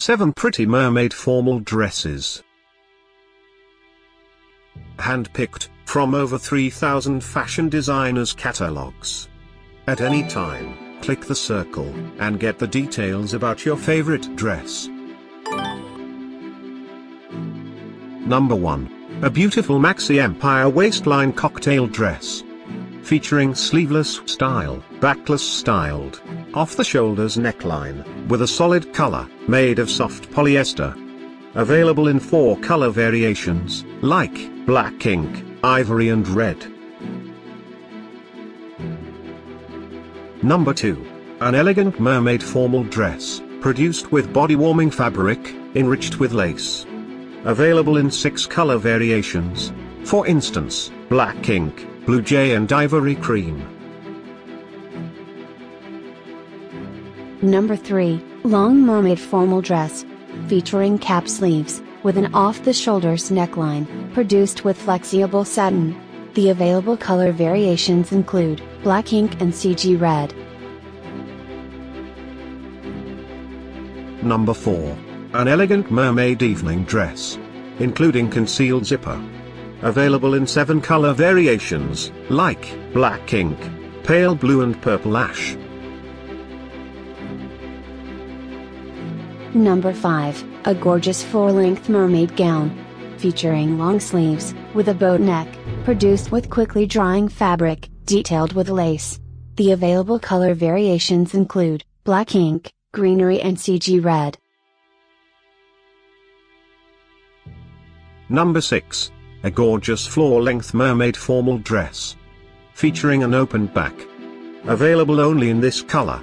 7 Pretty Mermaid Formal Dresses. Handpicked from over 3,000 fashion designers' catalogs. At any time, click the circle and get the details about your favorite dress. Number 1. A beautiful Maxi Empire waistline cocktail dress. Featuring sleeveless style, backless styled, off-the-shoulders neckline, with a solid color, made of soft polyester. Available in four color variations, like black ink, ivory and red. Number 2. An elegant mermaid formal dress, produced with body-warming fabric, enriched with lace. Available in six color variations, for instance, black ink, blue jay and ivory cream. Number 3, Long Mermaid Formal Dress. Featuring cap sleeves, with an off-the-shoulders neckline, produced with flexible satin. The available color variations include, black ink and CG red. Number 4. An elegant mermaid evening dress. Including concealed zipper. Available in 7 color variations, like, black ink, pale blue and purple ash. Number 5, a gorgeous full-length mermaid gown. Featuring long sleeves, with a boat neck, produced with quickly drying fabric, detailed with lace. The available color variations include, black ink, greenery and CG red. Number 6. A gorgeous floor-length mermaid formal dress. Featuring an open back. Available only in this color.